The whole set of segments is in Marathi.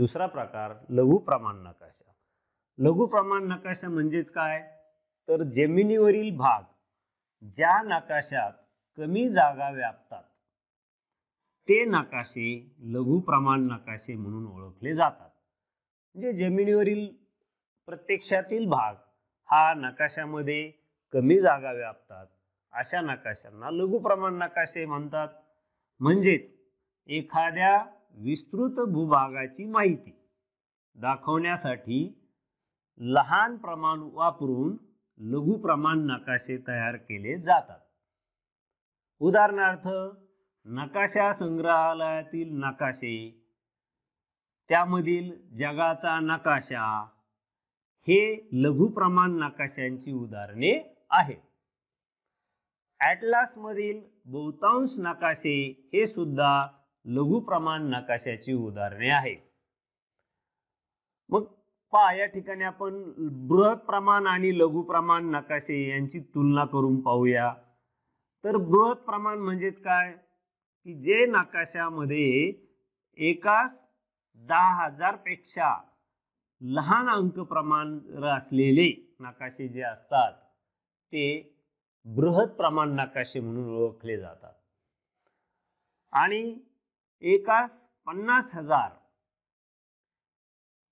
दुसरा प्रकार लघु प्रमाण नकाशा. लघु प्रमाण नकाशा म्हणजेच काय? तर जमिनीवरील भाग ज्या नकाशात कमी जागा व्यापतात ते नकाशे लघु प्रमाण नकाशे म्हणून ओळखले जातात. म्हणजे जमिनीवरील प्रत्यक्षातील भाग हा नकाशामध्ये कमी जागा व्यापतात अशा नकाशांना लघु प्रमाण नकाशे म्हणतात. म्हणजेच एखाद्या विस्तृत भूभागाची माहिती दाखवण्यासाठी लहान प्रमाण वापरून लघु प्रमाण नकाशे तयार केले जातात. उदाहरणार्थ नकाशा संग्रहालयातील नकाशे त्यामधील जगाचा नकाशा हे लघु प्रमाण नकाशांची उदाहरणे आहेत. ॲटलासमधील बहुतांश नकाशे हे सुद्धा लघु प्रमाण नकाशाची उदाहरणे आहेत. मग पहा या ठिकाणी आपण बृहत प्रमाण आणि लघु प्रमाण नकाशे यांची तुलना करून पाहूया. तर बृहत प्रमाण म्हणजेच काय? की जे नकाशामध्ये एकाच दहा हजारपेक्षा लहान अंक प्रमाण असलेले नकाशे जे असतात ते बृहत प्रमाण नकाशे म्हणून ओळखले जातात. आणि एकास पन्नास हजार.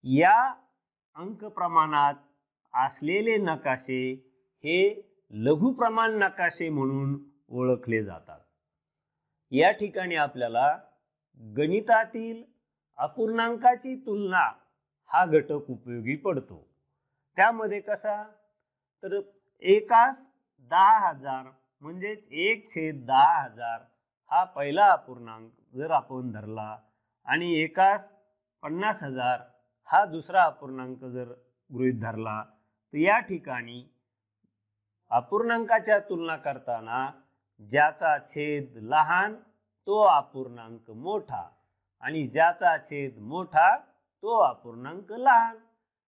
या अंक प्रमाणात असलेले नकाशे हे लघु प्रमाण नकाशे म्हणून ओळखले जातात. या ठिकाणी आपल्याला गणितातील अपूर्णांकाची तुलना हा घटक उपयोगी पडतो. त्यामध्ये कसा? तर एकास दहा हजार म्हणजेच एक छेद दहा हजार हा पहिला अपूर्णांक जर आपण धरला आणि एकास पन्नास हजार हा दुसरा अपूर्णांक जर गृहीत धरला तर या ठिकाणी अपूर्णांकाच्या तुलना करताना ज्याचा छेद लहान तो अपूर्णांक मोठा आणि ज्याचा छेद मोठा तो अपूर्णांक लहान.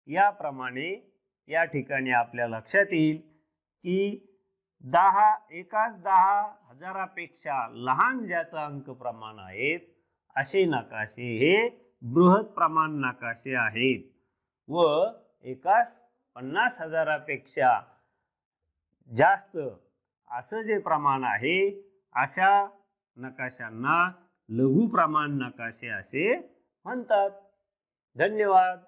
याप्रमाणे या ठिकाणी आपल्या लक्षात येईल की दहा एकाच दहा हजारापेक्षा लहान ज्याचा अंक प्रमाण आहेत असे नकाशे हे बृहत प्रमाण नकाशे आहेत. व एकाच पन्नास हजारापेक्षा जास्त असं जे प्रमाण आहे अशा नकाशांना लघु प्रमाण नकाशे असे म्हणतात. धन्यवाद.